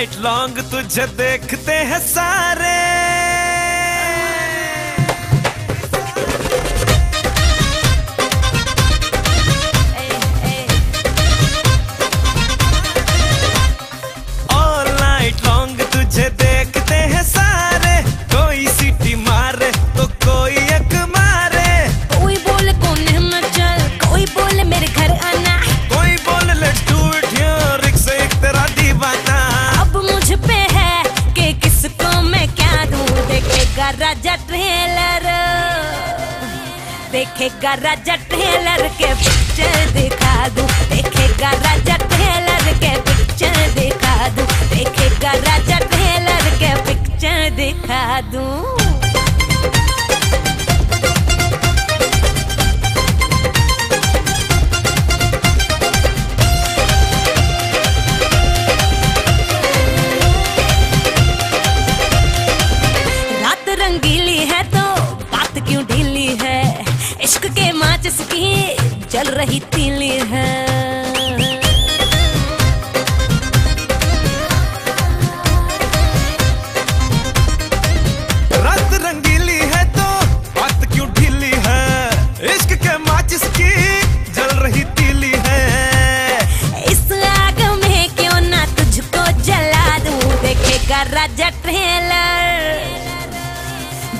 Night long तुझे देखते हैं सारे। राजा ट्रेलर। देखेगा राजा ट्रेलर के पिक्चर दिखा दू। देखेगा राजा ट्रेलर के पिक्चर दिखा दू। देखेगा राजा ट्रेलर के पिक्चर दिखा दूँ। तुझको जला दूँ? देखेगा राजा ट्रेलर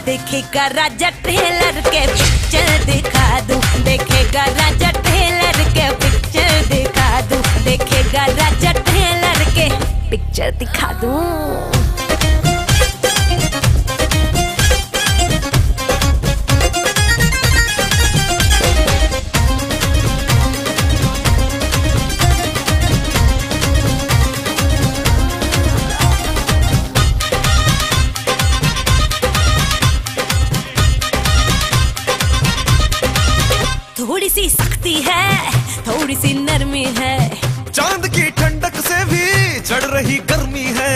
देखेगा राजा ट्रेलर के पिक्चर दिखा पिक्चर दिखा दूँ। थोड़ी सी सख्ती है थोड़ी सी नरमी है। चाँद की ठंडक रही गर्मी है।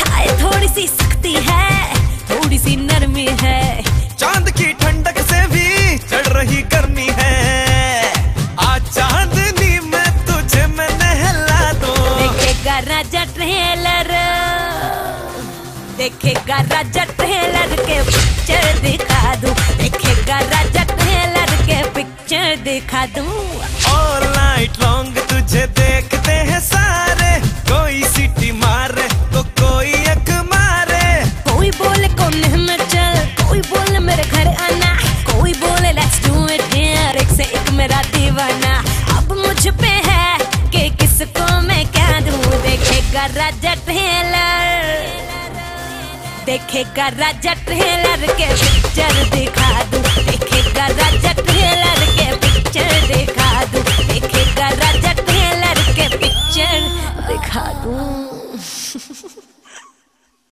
हाय थोड़ी सी सख्ती है थोड़ी सी नरमी है। चाँद की ठंडक से भी चढ़ रही गर्मी है। आज चांदनी में तुझे मैं नहला दूँ। देखेगा राजा ट्रेलर देखेगा राजा ट्रेलर के पिक्चर दिखा दूँ। और नाइट लॉन्ग तुझे देखते हैं सारे। कोई सिटी मारे तो कोई अक मारे। कोई बोले कोने में चल कोई बोले मेरे घर आना। कोई बोले लेट्स डू इट हियर एक से एक मेरा दीवाना। अब मुझ पे है कि किसको मैं क्या दूँ। देखेगा राजा टेलर देखेगा राजा ट्रेलर के पिक्चर दिखा दूँ। देखेगा राजा ट्रेलर